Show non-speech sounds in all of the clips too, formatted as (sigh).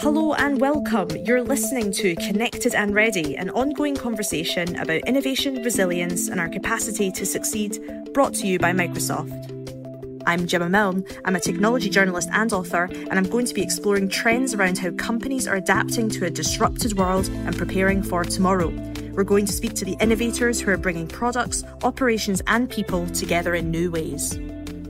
Hello and welcome. You're listening to Connected and Ready, an ongoing conversation about innovation, resilience, and our capacity to succeed, brought to you by Microsoft. I'm Gemma Milne. I'm a technology journalist and author, and I'm going to be exploring trends around how companies are adapting to a disrupted world and preparing for tomorrow. We're going to speak to the innovators who are bringing products, operations, and people together in new ways.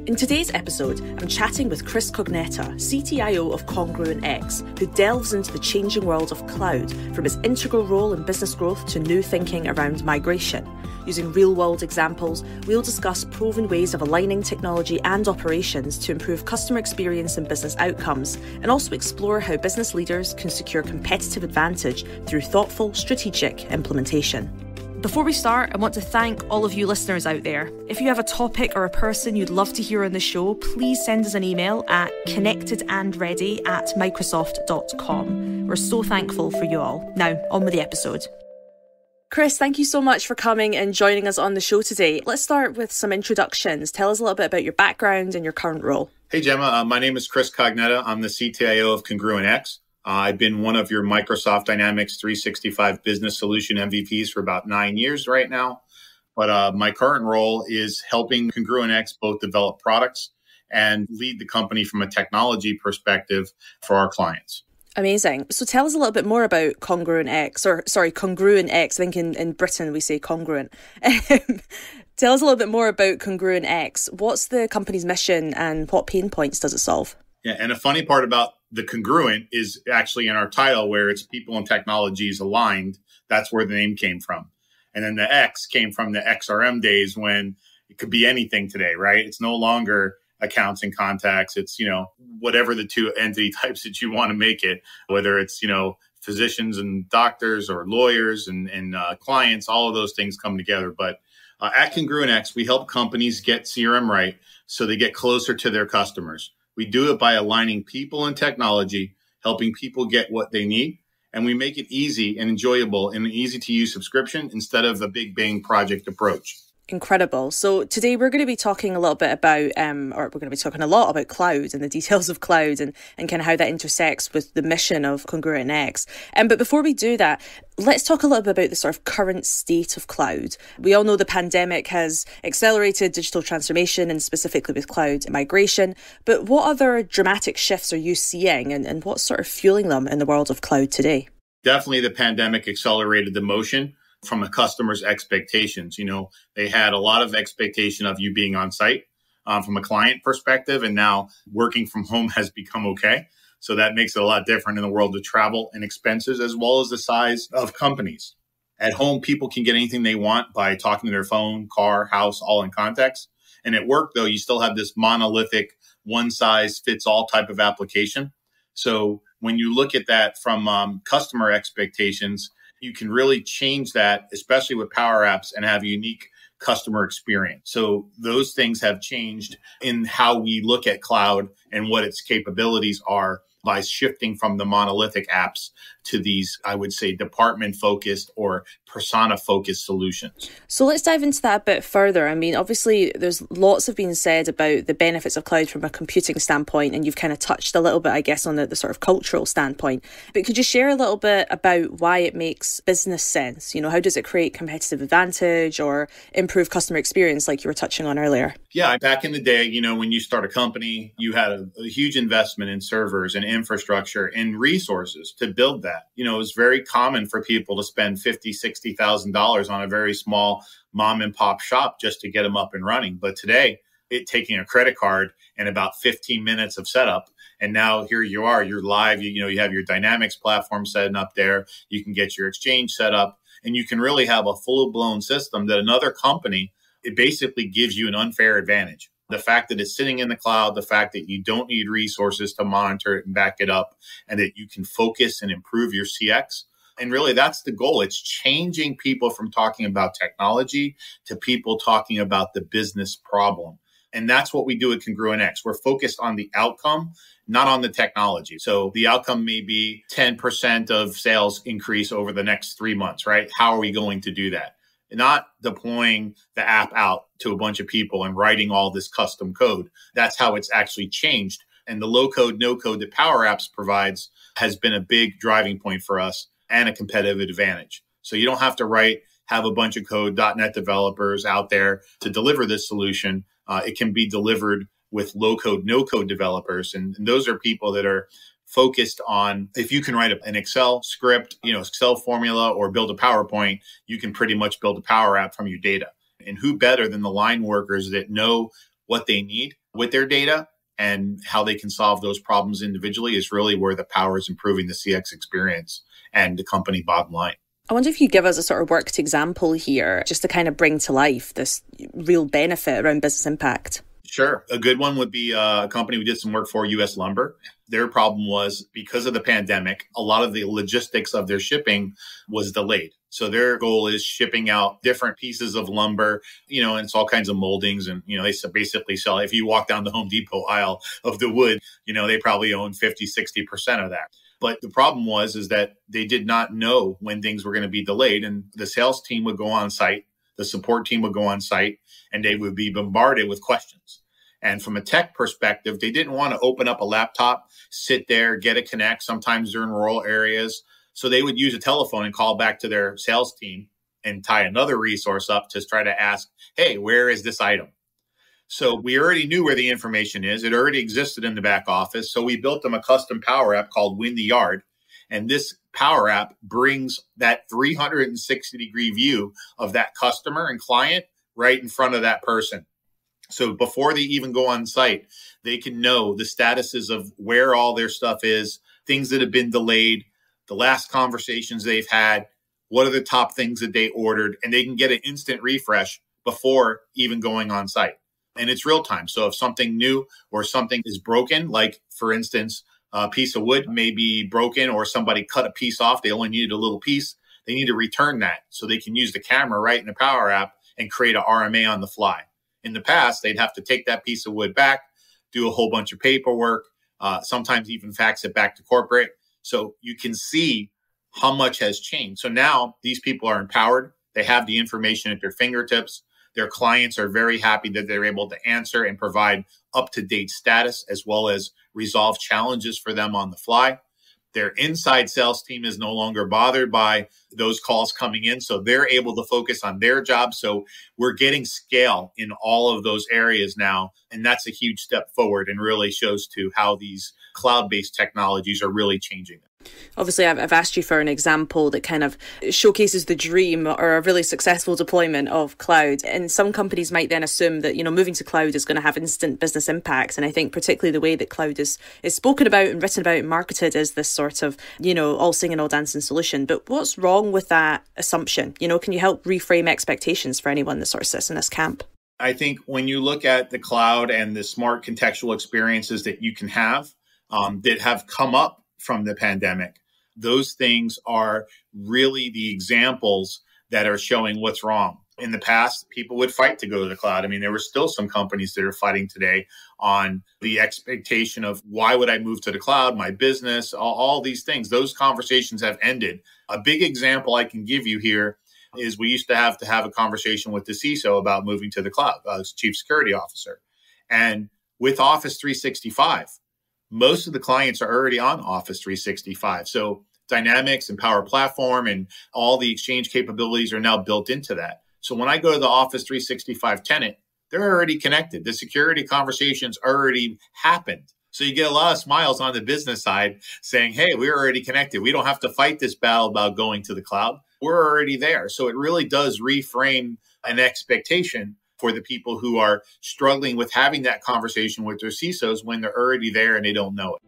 In today's episode, I'm chatting with Chris Cognetta, CTIO of Congruent X, who delves into the changing world of cloud from his integral role in business growth to new thinking around migration. Using real world examples, we'll discuss proven ways of aligning technology and operations to improve customer experience and business outcomes, and also explore how business leaders can secure competitive advantage through thoughtful, strategic implementation. Before we start, I want to thank all of you listeners out there. If you have a topic or a person you'd love to hear on the show, please send us an email at connectedandready at microsoft.com. We're so thankful for you all. Now, on with the episode. Chris, thank you so much for coming and joining us on the show today. Let's start with some introductions. Tell us a little bit about your background and your current role. Hey, Gemma. Uh, my name is Chris Cognetta. I'm the CTIO of Congruent X. Uh, I've been one of your Microsoft Dynamics 365 business solution MVPs for about nine years right now. But uh, my current role is helping Congruent X both develop products and lead the company from a technology perspective for our clients. Amazing. So tell us a little bit more about Congruent X, or sorry, Congruent X. I think in, in Britain we say congruent. (laughs) tell us a little bit more about Congruent X. What's the company's mission and what pain points does it solve? Yeah, and a funny part about the congruent is actually in our title where it's people and technologies aligned. That's where the name came from. And then the X came from the XRM days when it could be anything today, right? It's no longer accounts and contacts. It's, you know, whatever the two entity (laughs) types that you want to make it, whether it's, you know, physicians and doctors or lawyers and, and uh, clients, all of those things come together. But uh, at Congruent X, we help companies get CRM right so they get closer to their customers. We do it by aligning people and technology, helping people get what they need. And we make it easy and enjoyable in an easy to use subscription instead of a big bang project approach. Incredible. So today we're going to be talking a little bit about, um, or we're going to be talking a lot about cloud and the details of cloud and, and kind of how that intersects with the mission of Congruent X. Um, but before we do that, let's talk a little bit about the sort of current state of cloud. We all know the pandemic has accelerated digital transformation and specifically with cloud migration. But what other dramatic shifts are you seeing and, and what's sort of fueling them in the world of cloud today? Definitely the pandemic accelerated the motion from a customer's expectations. You know, they had a lot of expectation of you being on site um, from a client perspective, and now working from home (laughs) has become okay. So that makes it a lot different in the world of travel and expenses, as well as the size of companies. At home, people can get anything they want by talking to their phone, car, house, all in context. And at work, though, you still have this monolithic, one size fits all type of application. So when you look at that from um, customer expectations, you can really change that, especially with Power Apps, and have unique customer experience. So those things have changed in how we look at cloud and what its capabilities are by shifting from the monolithic apps to these, I would say, department focused or persona focused solutions. So let's dive into that a bit further. I mean, obviously, there's lots have been said about the benefits of cloud from a computing standpoint, and you've kind of touched a little bit, I guess, on the, the sort of cultural standpoint. But could you share a little bit about why it makes business sense? You know, how does it create competitive advantage or improve customer experience, like you were touching on earlier? Yeah, back in the day, you know, when you start a company, you had a, a huge investment in servers and infrastructure and resources to build that. You know, it was very common for people to spend fifty, sixty thousand dollars on a very small mom and pop shop just to get them up and running. But today, it taking a credit card and about 15 minutes of setup and now here you are you're live you, you know you have your dynamics platform setting up there you can get your exchange set up and you can really have a full blown system that another company it basically gives you an unfair advantage the fact that it's sitting in the cloud, the fact that you don't need resources to monitor it and back it up, and that you can focus and improve your CX. And really, that's the goal. It's changing people from talking about technology to people talking about the business problem. And that's what we do at Congruent X. We're focused on the outcome, not on the technology. So the outcome may be 10% of sales increase over the next three months, right? How are we going to do that? not deploying the app out to a bunch of people and writing all this custom code. That's how it's actually changed And the low code, no code that Power Apps provides has been a big driving point for us and a competitive advantage. So you don't have to write, have a bunch of code .NET developers out there to deliver this solution. Uh, it can be delivered with low code, no code developers. And, and those are people that are focused on if you can write an Excel script, you know, Excel formula or build a PowerPoint, you can pretty much build a Power App from your data. And who better than the line workers that know what they need with their data and how they can solve those problems individually is really where the power is improving the CX experience and the company bottom line. I wonder if you give us a sort of worked example here, just to kind of bring to life this real benefit around business impact. Sure. A good one would be uh, a company we did some work for, US Lumber. Their problem was because of the pandemic, a lot of the logistics of their shipping was delayed. So their goal is shipping out different pieces of lumber, you know, and it's all kinds of moldings. And, you know, they basically sell, if you walk down the Home Depot aisle of the wood, you know, they probably own 50, 60% of that. But the problem was, is that they did not know when things were going to be delayed. And the sales team would go on site, the support team would go on site, and they would be bombarded with questions. And from a tech perspective, they didn't want to open up a laptop, sit there, get a connect. Sometimes they're in rural areas. So they would use a telephone and call back to their sales team and tie another resource up to try to ask, hey, where is this item? So we already knew where the information is. It already existed in the back office. So we built them a custom power app called Win the Yard. And this power app brings that 360 degree view of that customer and client right in front of that person. So before they even go on site, they can know the statuses of where all their stuff is, things that have been delayed, the last conversations they've had, what are the top things that they ordered, and they can get an instant refresh before even going on site. And it's real time. So if something new or something is broken, like for instance, a piece of wood may be broken or somebody cut a piece off, they only needed a little piece, they need to return that so they can use the camera right in the Power App and create a RMA on the fly. In the past, they'd have to take that piece of wood back, do a whole bunch of paperwork, uh, sometimes even fax it back to corporate. So you can see how much has changed. So now these people are empowered. They have the information at their fingertips. Their clients are very happy that they're able to answer and provide up to date status as well as resolve challenges for them on the fly. Their inside sales team is no longer bothered by those calls coming in. So they're able to focus on their job. So we're getting scale in all of those areas now. And that's a huge step forward and really shows to how these cloud based technologies are really changing. Obviously, I've asked you for an example that kind of showcases the dream or a really successful deployment of cloud. And some companies might then assume that, you know, moving to cloud is going to have instant business impacts. And I think particularly the way that cloud is, is spoken about and written about and marketed is this sort of, you know, all singing, all dancing solution. But what's wrong with that assumption? You know, can you help reframe expectations for anyone that sort of sits in this camp? I think when you look at the cloud and the smart contextual experiences that you can have um, that have come up from the pandemic. Those things are really the examples that are showing what's wrong. In the past, people would fight to go to the cloud. I mean, there were still some companies that are fighting today on the expectation of why would I move to the cloud, my business, all, all these things. Those conversations have ended. A big example I can give you here is we used to have to have a conversation with the CISO about moving to the cloud, uh, as chief security officer. And with Office 365, most of the clients are already on Office 365. So Dynamics and Power Platform and all the exchange capabilities are now built into that. So when I go to the Office 365 tenant, they're already connected. The security conversations already happened. So you get a lot of smiles on the business side saying, hey, we're already connected. We don't have to fight this battle about going to the cloud. We're already there. So it really does reframe an expectation for the people who are struggling with having that conversation with their CISOs when they're already there and they don't know it.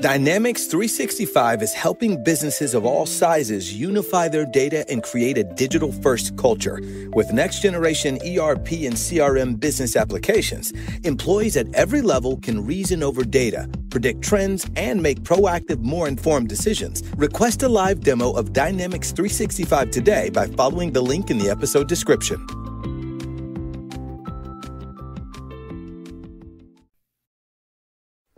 Dynamics 365 is helping businesses of all sizes unify their data and create a digital first culture. With next generation ERP and CRM business applications, employees at every level can reason over data, predict trends, and make proactive, more informed decisions. Request a live demo of Dynamics 365 today by following the link in the episode description.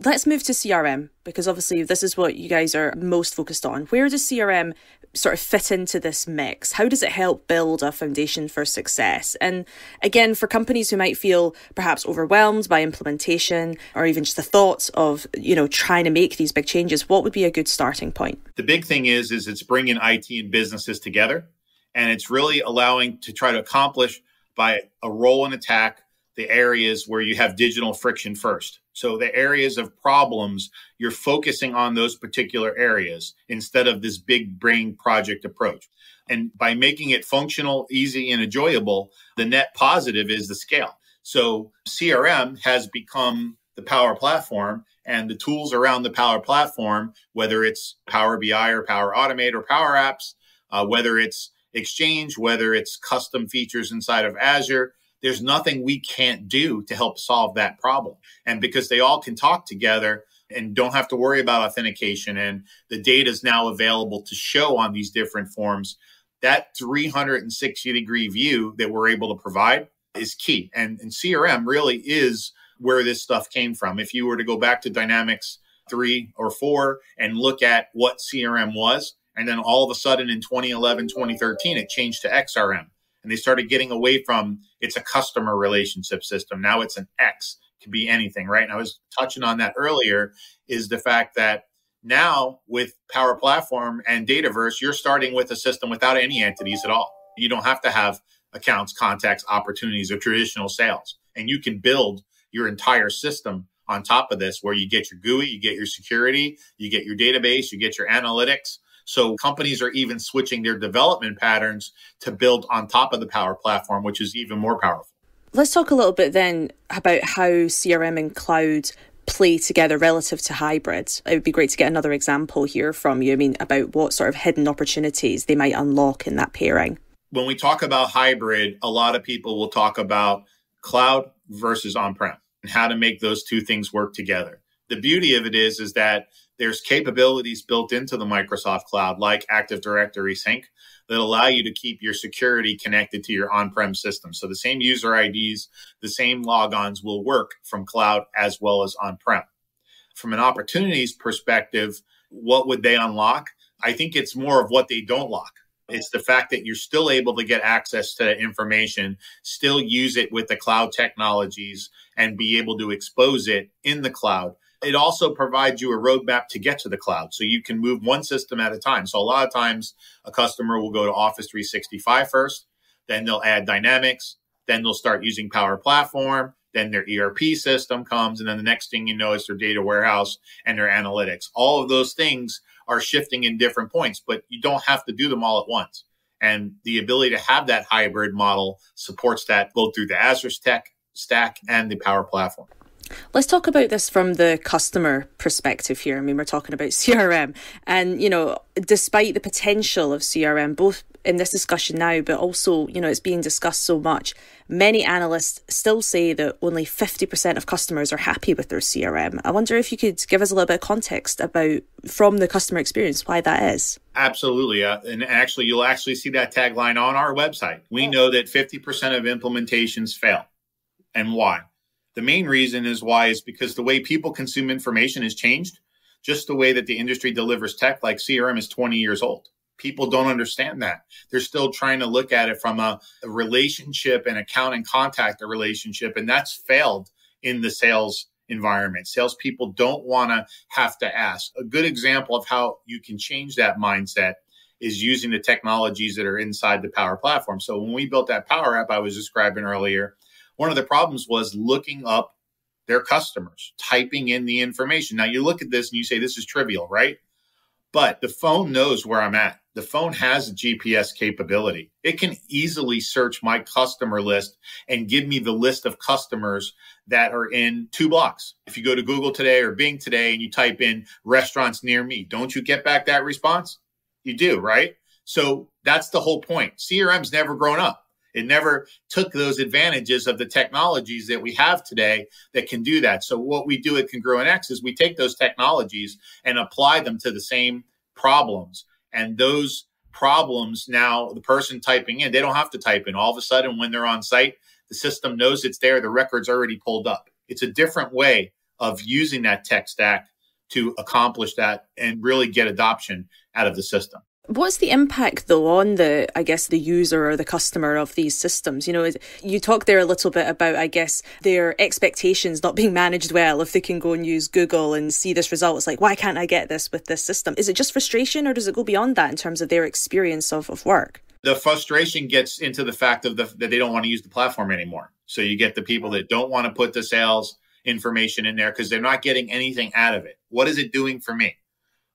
Let's move to CRM because obviously this is what you guys are most focused on. Where does CRM sort of fit into this mix? How does it help build a foundation for success? And again, for companies who might feel perhaps overwhelmed by implementation or even just the thoughts of, you know, trying to make these big changes, what would be a good starting point? The big thing is is it's bringing IT and businesses together and it's really allowing to try to accomplish by a role and attack the areas where you have digital friction first. So the areas of problems, you're focusing on those particular areas instead of this big brain project approach. And by making it functional, easy, and enjoyable, the net positive is the scale. So CRM has become the Power Platform and the tools around the Power Platform, whether it's Power BI or Power Automate or Power Apps, uh, whether it's Exchange, whether it's custom features inside of Azure, there's nothing we can't do to help solve that problem. And because they all can talk together and don't have to worry about authentication and the data is now available to show on these different forms, that 360 degree view that we're able to provide is key. And, and CRM really is where this stuff came from. If you were to go back to Dynamics 3 or 4 and look at what CRM was, and then all of a sudden in 2011, 2013, it changed to XRM and they started getting away from it's a customer relationship system. Now it's an X, it can be anything, right? And I was touching on that earlier is the fact that now with Power Platform and Dataverse, you're starting with a system without any entities at all. You don't have to have accounts, contacts, opportunities, or traditional sales. And you can build your entire system on top of this where you get your GUI, you get your security, you get your database, you get your analytics, so companies are even switching their development patterns to build on top of the Power Platform, which is even more powerful. Let's talk a little bit then about how CRM and cloud play together relative to hybrids. It would be great to get another example here from you. I mean, about what sort of hidden opportunities they might unlock in that pairing. When we talk about hybrid, a lot of people will talk about cloud versus on prem and how to make those two things work together. The beauty of it is, is that there's capabilities built into the Microsoft Cloud, like Active Directory Sync, that allow you to keep your security connected to your on prem system. So the same user IDs, the same logons will work from cloud as well as on prem. From an opportunities perspective, what would they unlock? I think it's more of what they don't lock. It's the fact that you're still able to get access to information, still use it with the cloud technologies, and be able to expose it in the cloud it also provides you a roadmap to get to the cloud. So you can move one system at a time. So a lot of times a customer will go to Office 365 first, then they'll add Dynamics, then they'll start using Power Platform, then their ERP system comes, and then the next thing you know is their data warehouse and their analytics. All of those things are shifting in different points, but you don't have to do them all at once. And the ability to have that hybrid model supports that both through the Azure Tech stack and the Power Platform. Let's talk about this from the customer perspective here. I mean, we're talking about CRM, and you know, despite the potential of CRM, both in this discussion now, but also, you know, it's being discussed so much. Many analysts still say that only 50% of customers are happy with their CRM. I wonder if you could give us a little bit of context about, from the customer experience, why that is. Absolutely. Uh, and actually, you'll actually see that tagline on our website. We know that 50% of implementations fail. And why? The main reason is why is because the way people consume information has changed. Just the way that the industry delivers tech, like CRM, is 20 years old. People don't understand that. They're still trying to look at it from a, a relationship and account and contact a relationship, and that's failed in the sales environment. Salespeople don't want to have to ask. A good example of how you can change that mindset is using the technologies that are inside the Power Platform. So when we built that Power App I was describing earlier, one of the problems was looking up their customers, typing in the information. Now you look at this and you say, this is trivial, right? But the phone knows where I'm at. The phone has a GPS capability. It can easily search my customer list and give me the list of customers that are in two blocks. If you go to Google today or Bing today and you type in restaurants near me, don't you get back that response? You do, right? So that's the whole point. CRM's never grown up. It never took those advantages of the technologies that we have today that can do that. So what we do at Congruent X is we take those technologies and apply them to the same problems. And those problems now the person typing in, they don't have to type in. All of a sudden when they're on site, the system knows it's there, the record's already pulled up. It's a different way of using that tech stack to accomplish that and really get adoption out of the system. What's the impact though on the, I guess, the user or the customer of these systems? You know, you talked there a little bit about, I guess, their expectations not being managed well. If they can go and use Google and see this result, it's like, why can't I get this with this system? Is it just frustration or does it go beyond that in terms of their experience of, of work? The frustration gets into the fact of the, that they don't want to use the platform anymore. So you get the people that don't want to put the sales information in there because they're not getting anything out of it. What is it doing for me?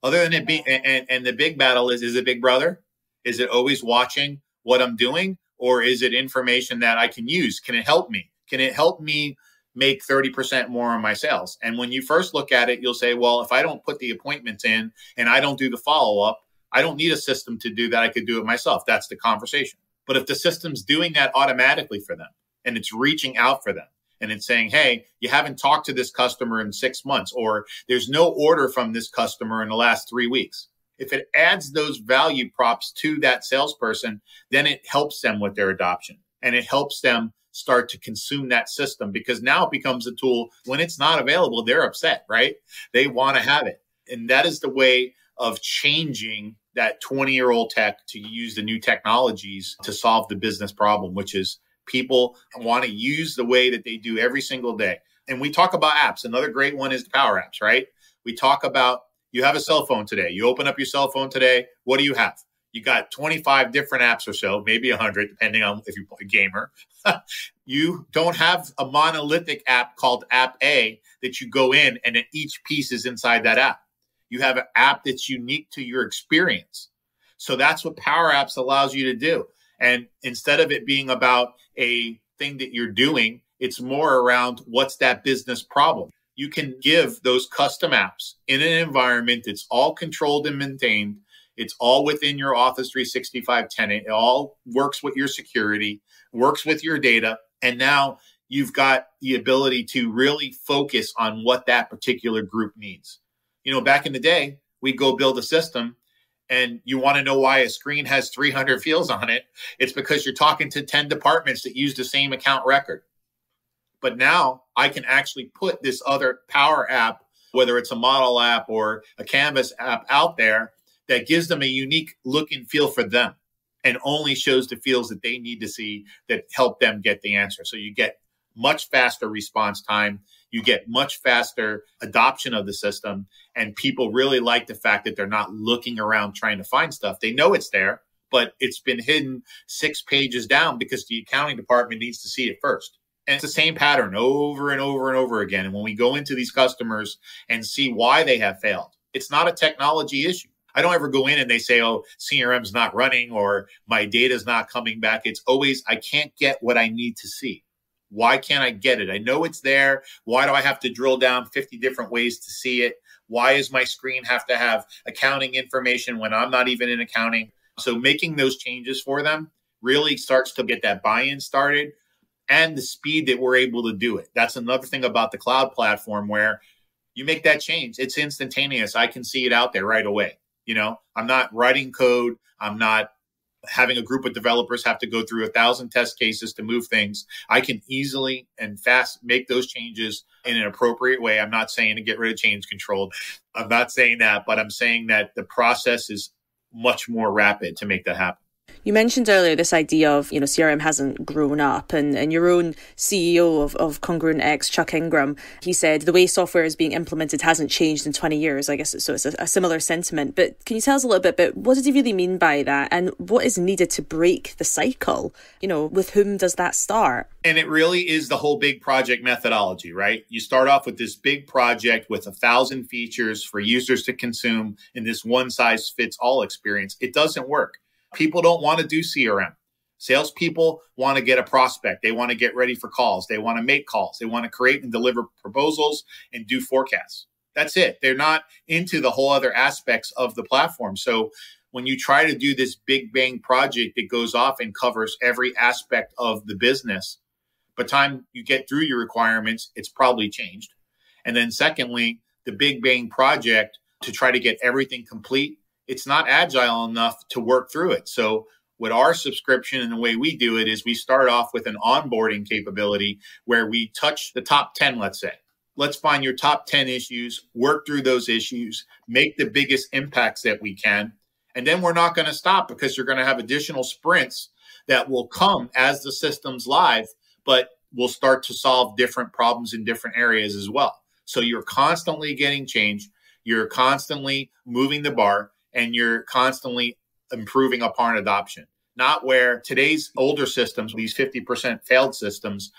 Other than it being, and, and the big battle is, is it Big Brother? Is it always watching what I'm doing? Or is it information that I can use? Can it help me? Can it help me make 30% more on my sales? And when you first look at it, you'll say, well, if I don't put the appointments in and I don't do the follow up, I don't need a system to do that. I could do it myself. That's the conversation. But if the system's doing that automatically for them and it's reaching out for them, and it's saying, hey, you haven't talked to this customer in six months, or there's no order from this customer in the last three weeks. If it adds those value props to that salesperson, then it helps them with their adoption and it helps them start to consume that system because now it becomes a tool. When it's not available, they're upset, right? They want to have it. And that is the way of changing that 20 year old tech to use the new technologies to solve the business problem, which is people want to use the way that they do every single day. And we talk about apps. Another great one is the power apps, right? We talk about you have a cell phone today. You open up your cell phone today. What do you have? You got 25 different apps or so, maybe 100, depending on if you're a gamer. (laughs) you don't have a monolithic app called App A that you go in and then each piece is inside that app. You have an app that's unique to your experience. So that's what Power Apps allows you to do. And instead of it being about a thing that you're doing, it's more around what's that business problem. You can give those custom apps in an environment that's all controlled and maintained. It's all within your Office 365 tenant. It all works with your security, works with your data. And now you've got the ability to really focus on what that particular group needs. You know, back in the day, we'd go build a system and you want to know why a screen has 300 fields on it, it's because you're talking to 10 departments that use the same account record. But now I can actually put this other Power app, whether it's a model app or a Canvas app out there that gives them a unique look and feel for them and only shows the fields that they need to see that help them get the answer. So you get much faster response time you get much faster adoption of the system. And people really like the fact that they're not looking around trying to find stuff. They know it's there, but it's been hidden six pages down because the accounting department needs to see it first. And it's the same pattern over and over and over again. And when we go into these customers and see why they have failed, it's not a technology issue. I don't ever go in and they say, oh, CRM's not running or my data's not coming back. It's always, I can't get what I need to see. Why can't I get it? I know it's there. Why do I have to drill down 50 different ways to see it? Why does my screen have to have accounting information when I'm not even in accounting? So making those changes for them really starts to get that buy-in started and the speed that we're able to do it. That's another thing about the cloud platform where you make that change, it's instantaneous. I can see it out there right away. You know, I'm not writing code, I'm not having a group of developers have to go through a thousand test cases to move things. I can easily and fast make those changes in an appropriate way. I'm not saying to get rid of change control. I'm not saying that, but I'm saying that the process is much more rapid to make that happen. You mentioned earlier this idea of, you know, CRM hasn't grown up and, and your own CEO of, of Congruent X, Chuck Ingram, he said the way software is being implemented hasn't changed in 20 years. I guess so it's a, a similar sentiment. But can you tell us a little bit about what did he really mean by that and what is needed to break the cycle? You know, with whom does that start? And it really is the whole big project methodology, right? You start off with this big project with a thousand features for users to consume in this one size fits all experience. It doesn't work People don't want to do CRM. Salespeople want to get a prospect. They want to get ready for calls. They want to make calls. They want to create and deliver proposals and do forecasts. That's it. They're not into the whole other aspects of the platform. So when you try to do this big bang project that goes off and covers every aspect of the business, by the time you get through your requirements, it's probably changed. And then secondly, the big bang project to try to get everything complete it's not agile enough to work through it. So with our subscription and the way we do it is we start off with an onboarding capability where we touch the top 10, let's say, Let's find your top 10 issues, work through those issues, make the biggest impacts that we can. And then we're not going to stop because you're going to have additional sprints that will come as the system's live, but we'll start to solve different problems in different areas as well. So you're constantly getting change, you're constantly moving the bar, and you're constantly improving upon adoption. Not where today's older systems, these 50% failed systems,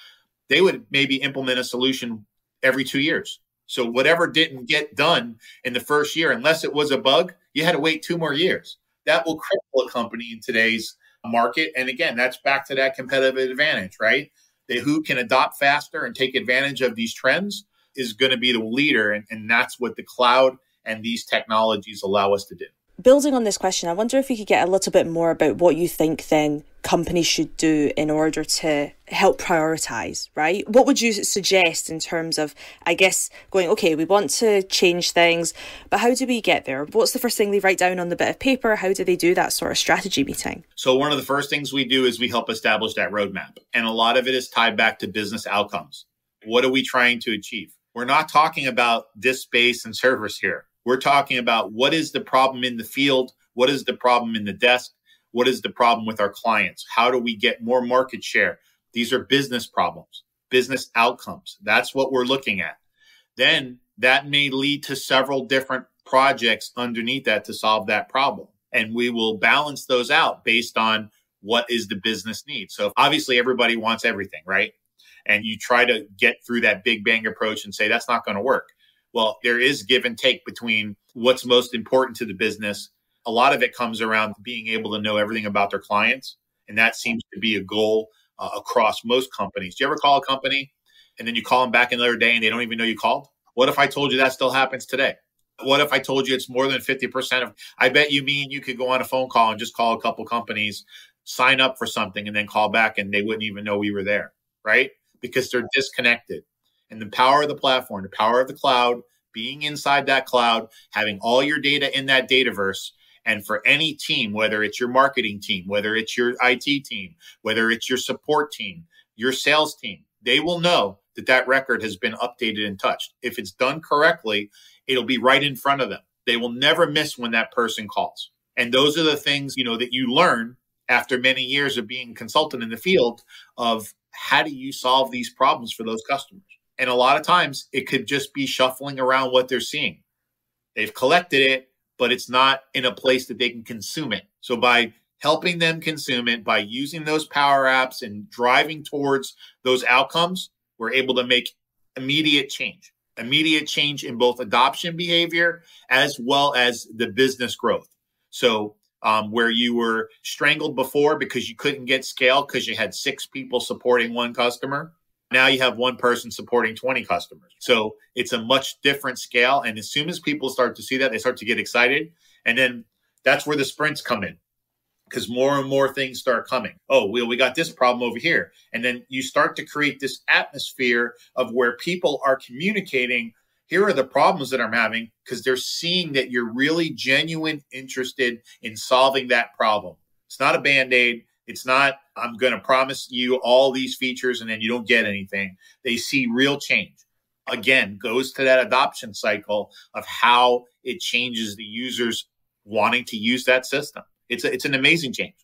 they would maybe implement a solution every two years. So whatever didn't get done in the first year, unless it was a bug, you had to wait two more years. That will cripple a company in today's market. And again, that's back to that competitive advantage, right? They, who can adopt faster and take advantage of these trends is going to be the leader. And, and that's what the cloud and these technologies allow us to do building on this question, I wonder if you could get a little bit more about what you think then companies should do in order to help prioritize, right? What would you suggest in terms of, I guess, going, okay, we want to change things, but how do we get there? What's the first thing they write down on the bit of paper? How do they do that sort of strategy meeting? So, one of the first things we do is we help establish that roadmap. And a lot of it is tied back to business outcomes. What are we trying to achieve? We're not talking about this space and service here. We're talking about what is the problem in the field? What is the problem in the desk? What is the problem with our clients? How do we get more market share? These are business problems, business outcomes. That's what we're looking at. Then that may lead to several different projects underneath that to solve that problem. And we will balance those out based on what is the business need. So obviously everybody wants everything, right? And you try to get through that big bang approach and say that's not going to work. Well, there is give and take between what's most important to the business. A lot of it comes around being able to know everything about their clients. And that seems to be a goal uh, across most companies. Do you ever call a company and then you call them back another day and they don't even know you called? What if I told you that still happens today? What if I told you it's more than 50% of, I bet you mean you could go on a phone call and just call a couple companies, sign up for something and then call back and they wouldn't even know we were there, right? Because they're disconnected and the power of the platform, the power of the cloud, being inside that cloud, having all your data in that dataverse. And for any team, whether it's your marketing team, whether it's your IT team, whether it's your support team, your sales team, they will know that that record has been updated and touched. If it's done correctly, it'll be right in front of them. They will never miss when that person calls. And those are the things, you know, that you learn after many years of being consultant in the field of how do you solve these problems for those customers? And a lot of times it could just be shuffling around what they're seeing. They've collected it, but it's not in a place that they can consume it. So by helping them consume it, by using those power apps and driving towards those outcomes, we're able to make immediate change, immediate change in both adoption behavior as well as the business growth. So um, where you were strangled before because you couldn't get scale because you had six people supporting one customer now you have one person supporting 20 customers. So it's a much different scale. And as soon as people start to see that, they start to get excited. And then that's where the sprints come in because more and more things start coming. Oh, well, we got this problem over here. And then you start to create this atmosphere of where people are communicating. Here are the problems that I'm having because they're seeing that you're really genuine interested in solving that problem. It's not a band aid. It's not, I'm going to promise you all these features and then you don't get anything. They see real change. Again, goes to that adoption cycle of how it changes the users wanting to use that system. It's, a, it's an amazing change.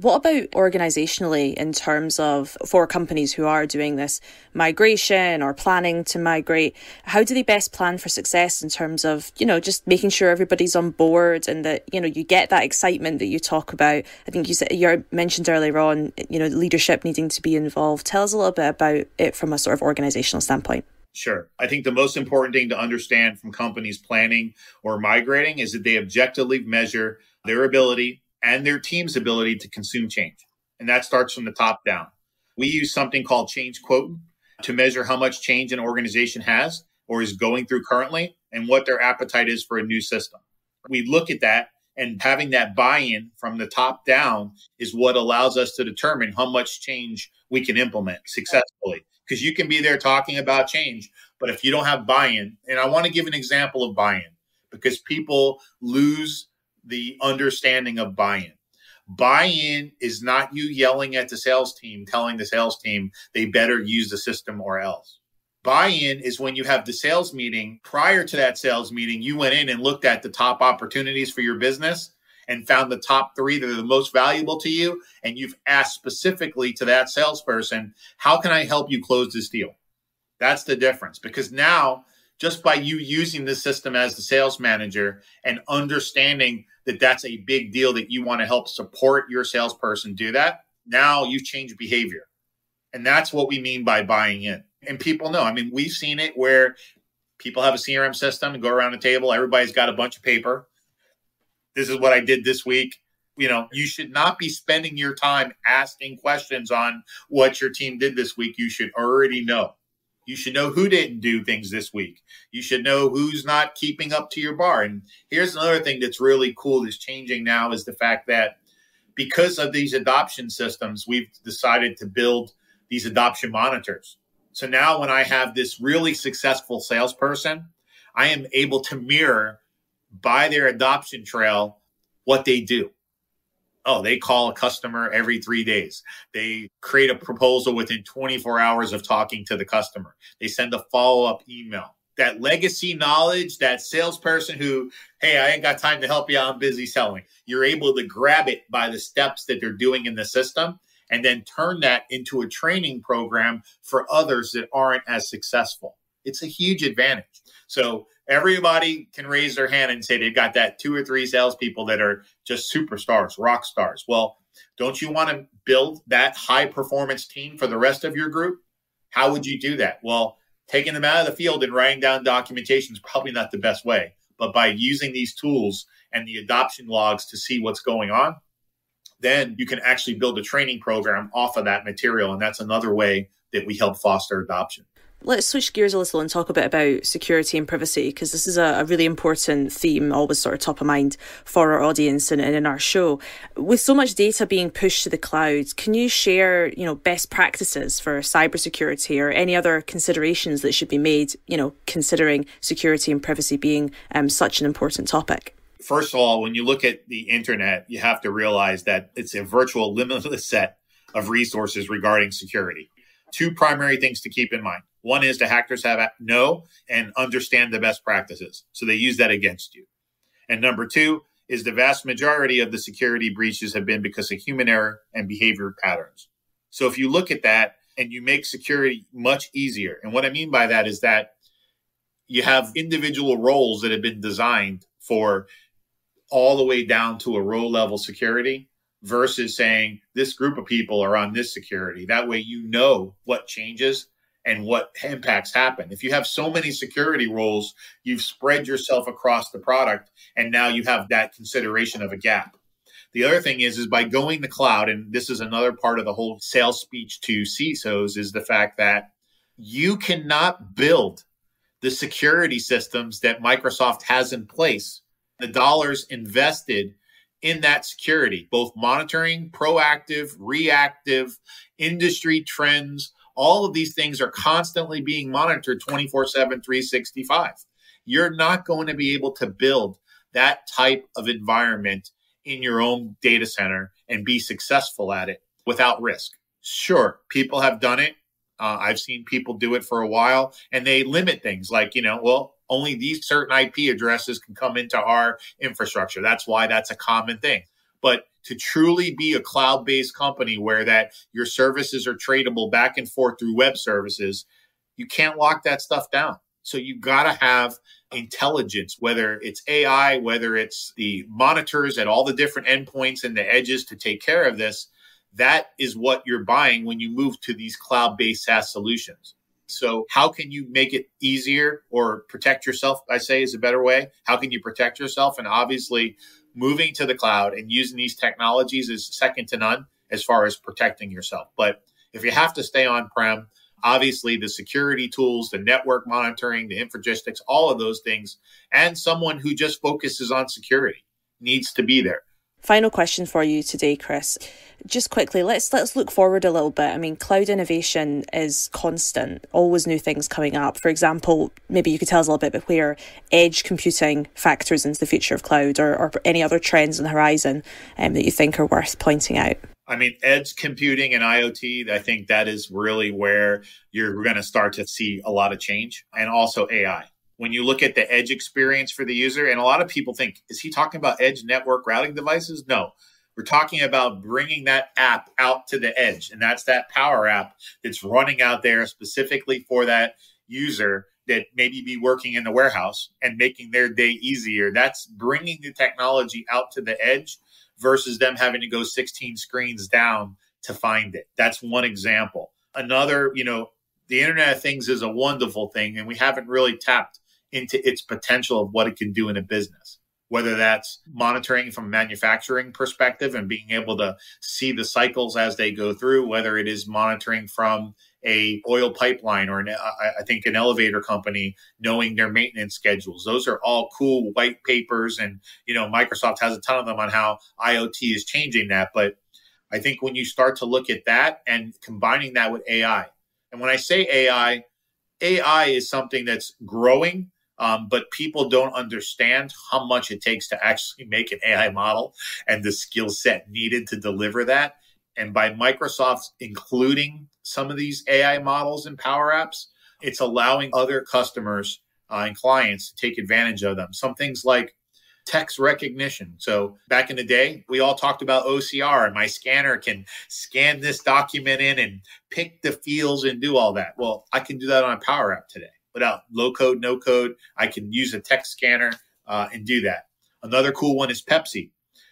What about organizationally in terms of for companies who are doing this migration or planning to migrate? How do they best plan for success in terms of, you know, just making sure everybody's on board and that, you know, you get that excitement that you talk about? I think you said you mentioned earlier on, you know, leadership needing to be involved. Tell us a little bit about it from a sort of organizational standpoint. Sure. I think the most important thing to understand from companies planning or migrating is that they objectively measure their ability and their team's ability to consume change. And that starts from the top down. We use something called change quotient to measure how much change an organization has or is going through currently and what their appetite is for a new system. We look at that and having that buy-in from the top down is what allows us to determine how much change we can implement successfully because you can be there talking about change but if you don't have buy-in and i want to give an example of buy-in because people lose the understanding of buy-in. Buy-in is not you yelling at the sales team, telling the sales team they better use the system or else. Buy in is when you have the sales meeting. Prior to that sales meeting, you went in and looked at the top opportunities for your business and found the top three that are the most valuable to you. And you've asked specifically to that salesperson, how can I help you close this deal? That's the difference because now, just by you using this system as the sales manager and understanding that that's a big deal that you want to help support your salesperson do that, now you've changed behavior. And that's what we mean by buying in. And people know. I mean, we've seen it where people have a CRM system and go around the table, everybody's got a bunch of paper. This is what I did this week. You know, you should not be spending your time asking questions on what your team did this week. You should already know. You should know who didn't do things this week. You should know who's not keeping up to your bar. And here's another thing that's really cool that's changing now is the fact that because of these adoption systems, we've decided to build these adoption monitors. So now when I have this really successful salesperson, I am able to mirror by their adoption trail what they do. Oh, they call a customer every three days. They create a proposal within 24 hours of talking to the customer. They send a follow up email. That legacy knowledge, that salesperson who, hey, I ain't got time to help you. I'm busy selling. You're able to grab it by the steps that they're doing in the system and then turn that into a training program for others that aren't as successful. It's a huge advantage. So everybody can raise their hand and say they've got that two or three salespeople that are just superstars, rock stars. Well, don't you want to build that high performance team for the rest of your group? How would you do that? Well, taking them out of the field and writing down documentation is probably not the best way. But by using these tools and the adoption logs to see what's going on, then you can actually build a training program off of that material. And that's another way that we help foster adoption. Let's switch gears a little and talk a bit about security and privacy because this is a, a, really important theme, always sort of top of mind for our audience and, and, in our show. With so much data being pushed to the cloud, can you share, you know, best practices for cybersecurity or any other considerations that should be made, you know, considering security and privacy being um, such an important topic? First of all, when you look at the internet, you have to realize that it's a virtual limitless set of resources regarding security. Two primary things to keep in mind. One is the hackers have know and understand the best practices. So they use that against you. And number two is the vast majority of the security breaches have been because of human error and behavior patterns. So if you look at that and you make security much easier, and what I mean by that is that you have individual roles that have been designed for all the way down to a row level security versus saying this group of people are on this security. That way you know what changes and what impacts happen. If you have so many security roles, you've spread yourself across the product and now you have that consideration of a gap. The other thing is is by going the cloud and this is another part of the whole sales speech to CISOs is the fact that you cannot build the security systems that Microsoft has in place the dollars invested in that security, both monitoring, proactive, reactive, industry trends. All of these things are constantly being monitored 24 7, 365. You're not going to be able to build that type of environment in your own data center and be successful at it without risk. Sure, people have done it. Uh, I've seen people do it for a while and they limit things like, you know, well, only these certain IP addresses can come into our infrastructure. That's why that's a common thing. But to truly be a cloud based company where that your services are tradable back and forth through web services, you can't lock that stuff down. So you got to have intelligence, whether it's AI, whether it's the monitors at all the different endpoints and the edges to take care of this. That is what you're buying when you move to these cloud based SaaS solutions. So, how can you make it easier or protect yourself? I say is a better way. How can you protect yourself? And obviously, moving to the cloud and using these technologies is second to none as far as protecting yourself. But if you have to stay on prem, obviously the security tools, the network monitoring, the infragistics, all of those things, and someone who just focuses on security needs to be there. Final question for you today, Chris. Just quickly, let's let's look forward a little bit. I mean, cloud innovation is constant, always new things coming up. For example, maybe you could tell us a little bit about where edge computing factors into the future of cloud, or, or any other trends on the horizon um, that you think are worth pointing out. I mean, edge computing and IoT, I think that is really where you're going to start to see a lot of change and also AI. When you look at the edge experience for the user, and a lot of people think, is he talking about edge network routing devices? No, we're talking about bringing that app out to the edge. And that's that power app that's running out there specifically for that user that maybe be working in the warehouse and making their day easier. That's bringing the technology out to the edge versus them having to go 16 screens down to find it. That's one example. Another, you know, the Internet of Things is a wonderful thing, and we haven't really tapped into its potential of what it can do in a business. Whether that's monitoring from a manufacturing perspective and being able to see the cycles as they go through, whether it is monitoring from a oil pipeline or an, uh, I think an elevator company knowing their maintenance schedules. Those are all cool white papers, and you know Microsoft has a ton of them on how IoT is changing that. But I think when you start to look at that and combining that with AI, and when I say AI, AI is something that's growing. Um, but people don't understand how much it takes to actually make an AI model and the skill set needed to deliver that. And by Microsoft including some of these AI models and Power Apps, it's allowing other customers uh, and clients to take advantage of them. Some things like text recognition. So back in the day, we all talked about OCR, and my scanner can scan this document in and pick the fields and do all that. Well, I can do that on a Power App today without low code, no code. I can use a text scanner uh, and do that. Another cool one is Pepsi.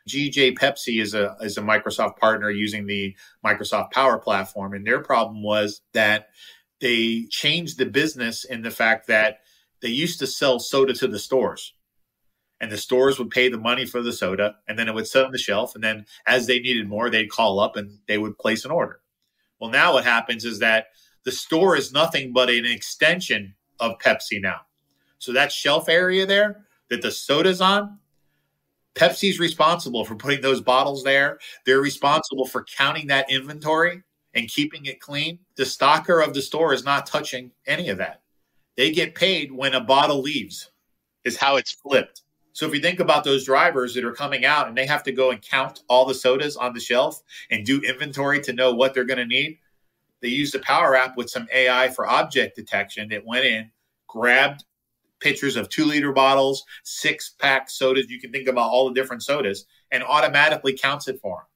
GJ Pepsi is a is a Microsoft partner using the Microsoft Power Platform, and their problem was that they changed the business in the fact that they used to sell soda to the stores, and the stores would pay the money for the soda, and then it would sit on the shelf, and then as they needed more, they'd call up and they would place an order. Well, now what happens is that the store is nothing but an extension of Pepsi now. So that shelf area there that the soda's on Pepsi's responsible for putting those bottles there. They're responsible for counting that inventory and keeping it clean. The stocker of the store is not touching any of that. They get paid when a bottle leaves, is how it's flipped. So if you think about those drivers that are coming out and they have to go and count all the sodas on the shelf and do inventory to know what they're going to need, they used the Power App with some AI for object detection that went in, grabbed pictures of two liter bottles, six pack sodas. You can think about all the different sodas and automatically counts it for them.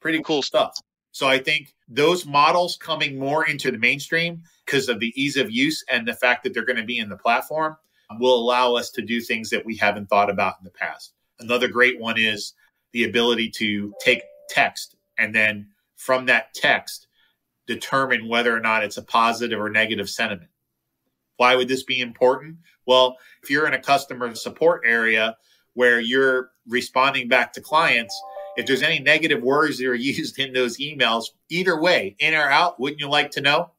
Pretty cool stuff. So I think those models coming more into the mainstream because of the ease of use and the fact that they're going to be in the platform will allow us to do things that we haven't thought about in the past. Another great one is the ability to take text and then from that text determine whether or not it's a positive or negative sentiment. Why would this be important? Well, if you're in a customer support area where you're responding back to clients, if there's any negative words that are (laughs) used in those emails, either way, in or out, wouldn't you like to know?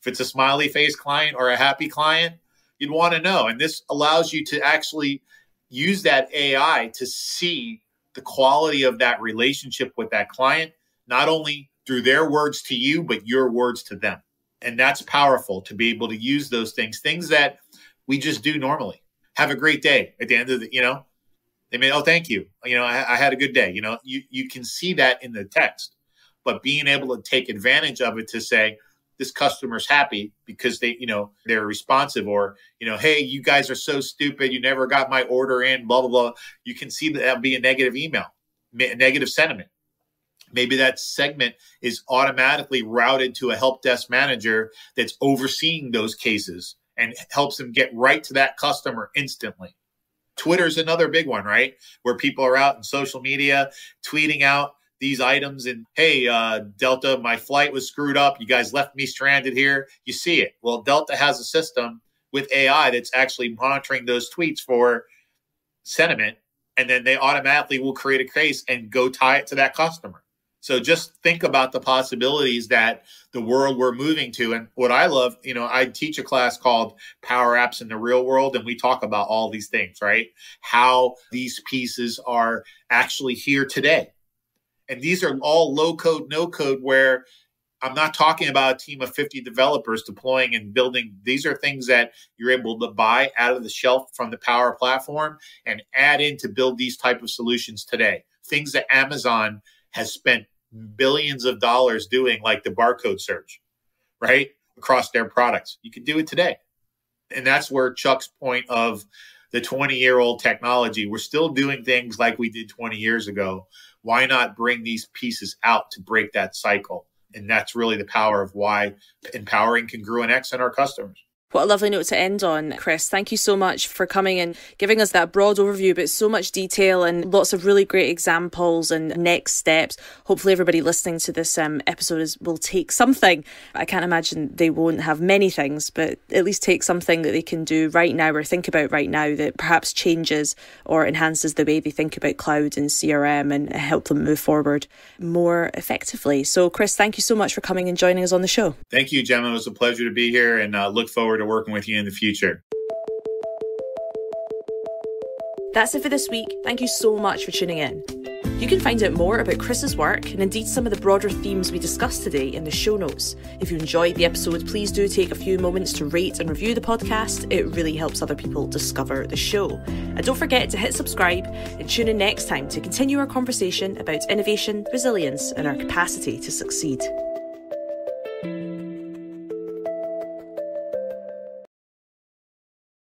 If it's a smiley face client or a happy client, you'd want to know. And this allows you to actually use that AI to see the quality of that relationship with that client, not only through their words to you, but your words to them. And that's powerful to be able to use those things, things that we just do normally. Have a great day at the end of the, you know, they may, oh, thank you. You know, I, I had a good day. You know, you, you can see that in the text, but being able to take advantage of it to say, this customer's happy because they, you know, they're responsive or, you know, hey, you guys are so stupid. You never got my order in, blah, blah, blah. You can see that that would be a negative email, negative sentiment maybe that segment is automatically routed to a help desk manager that's overseeing those cases and helps them get right to that customer instantly. Twitter's another big one, right? Where people are out in social media tweeting out these items and hey uh, delta my flight was screwed up you guys left me stranded here you see it well delta has a system with ai that's actually monitoring those tweets for sentiment and then they automatically will create a case and go tie it to that customer so just think about the possibilities that the world we're moving to. And what I love, you know, I teach a class called Power Apps in the Real World, and we talk about all these things, right? How these pieces are actually here today. And these are all low code, no code, where I'm not talking about a team of 50 developers deploying and building. These are things that you're able to buy out of the shelf from the Power Platform and add in to build these type of solutions today. Things that Amazon has spent billions of dollars doing like the barcode search, right? Across their products. You can do it today. And that's where Chuck's point of the 20 year old technology, we're still doing things like we did 20 years ago. Why not bring these pieces out to break that cycle? And that's really the power of why empowering CongruentX and our customers. What a lovely note to end on, Chris. Thank you so much for coming and giving us that broad overview, but so much detail and lots of really great examples and next steps. Hopefully, everybody listening to this um, episode is, will take something. I can't imagine they won't have many things, but at least take something that they can do right now or think about right now that perhaps changes or enhances the way they think about cloud and CRM and help them move forward more effectively. So, Chris, thank you so much for coming and joining us on the show. Thank you, Gemma. It was a pleasure to be here and uh, look forward to working with you in the future. That's it for this week. Thank you so much for tuning in. You can find out more about Chris's work and indeed some of the broader themes we discussed today in the show notes. If you enjoyed the episode, please do take a few moments to rate and review the podcast. It really helps other people discover the show. And don't forget to hit subscribe and tune in next time to continue our conversation about innovation, resilience, and our capacity to succeed.